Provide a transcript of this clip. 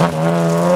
Oh,